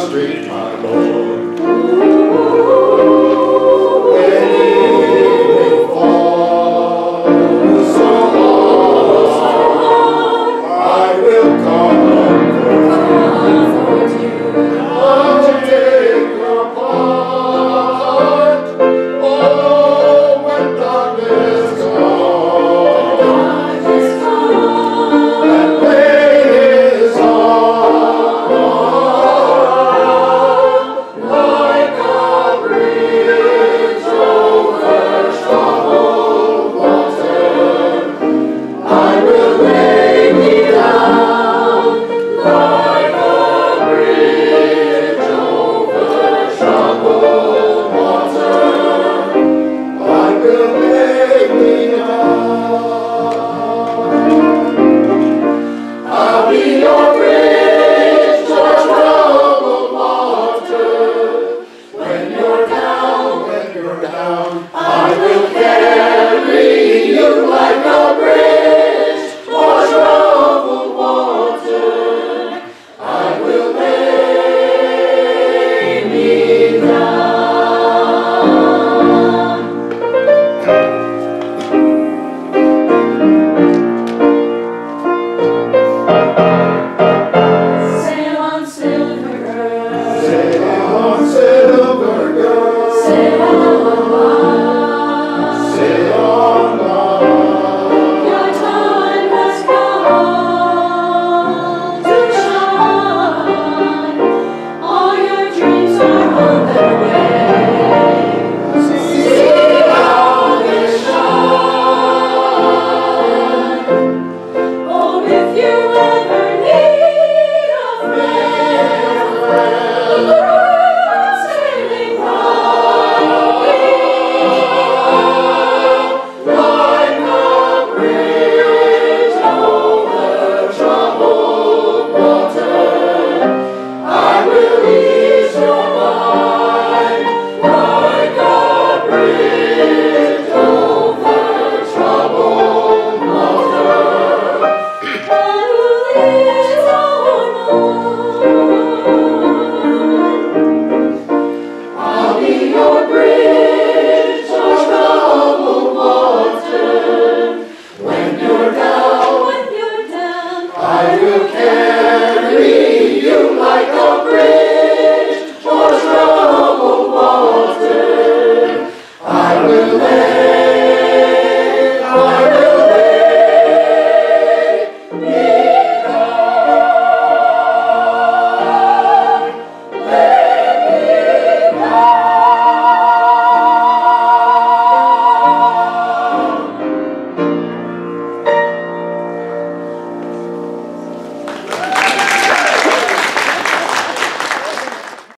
street,